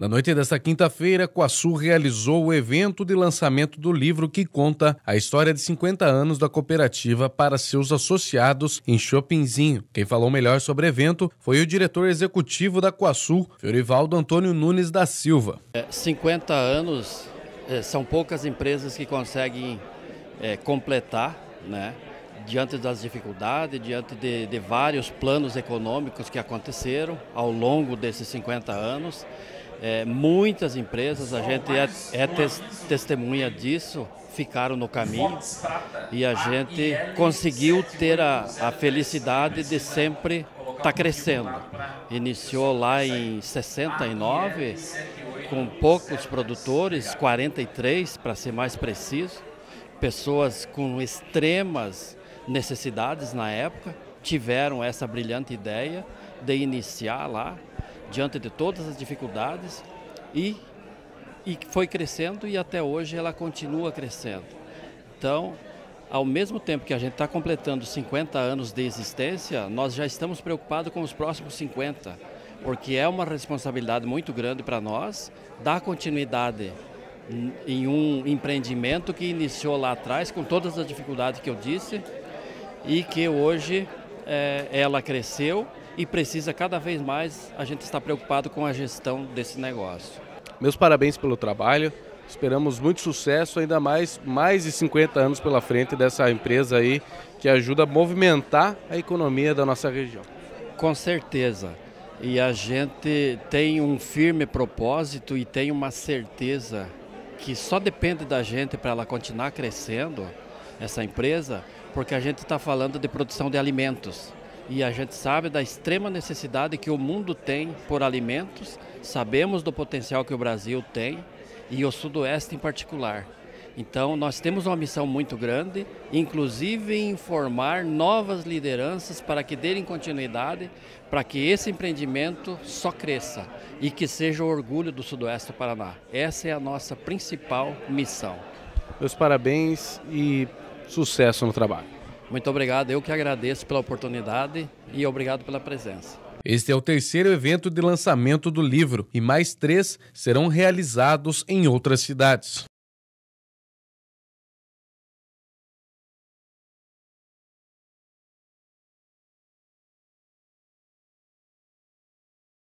Na noite desta quinta-feira, Coaçu realizou o evento de lançamento do livro que conta a história de 50 anos da cooperativa para seus associados em Chopinzinho. Quem falou melhor sobre o evento foi o diretor executivo da Coaçu, Fiorivaldo Antônio Nunes da Silva. É, 50 anos é, são poucas empresas que conseguem é, completar, né? diante das dificuldades, diante de, de, vários planos econômicos que aconteceram ao longo desses 50 anos. É, muitas empresas, a gente é, é tes, testemunha disso, ficaram no caminho. E a gente conseguiu ter a, a felicidade de sempre estar tá crescendo. Iniciou lá em 69, com poucos produtores, 43 para ser mais preciso, pessoas com extremas necessidades na época, tiveram essa brilhante ideia de iniciar lá diante de todas as dificuldades e, e foi crescendo e até hoje ela continua crescendo. Então, ao mesmo tempo que a gente está completando 50 anos de existência, nós já estamos preocupados com os próximos 50, porque é uma responsabilidade muito grande para nós dar continuidade em um empreendimento que iniciou lá atrás com todas as dificuldades que eu disse e que hoje é, ela cresceu e precisa cada vez mais a gente estar preocupado com a gestão desse negócio. Meus parabéns pelo trabalho. Esperamos muito sucesso, ainda mais mais de 50 anos pela frente dessa empresa aí que ajuda a movimentar a economia da nossa região. Com certeza. E a gente tem um firme propósito e tem uma certeza que só depende da gente para ela continuar crescendo, essa empresa, porque a gente está falando de produção de alimentos. E a gente sabe da extrema necessidade que o mundo tem por alimentos, sabemos do potencial que o Brasil tem e o Sudoeste em particular. Então, nós temos uma missão muito grande, inclusive informar novas lideranças para que deem continuidade, para que esse empreendimento só cresça e que seja o orgulho do Sudoeste do Paraná. Essa é a nossa principal missão. Meus parabéns e sucesso no trabalho. Muito obrigado, eu que agradeço pela oportunidade e obrigado pela presença. Este é o terceiro evento de lançamento do livro e mais três serão realizados em outras cidades.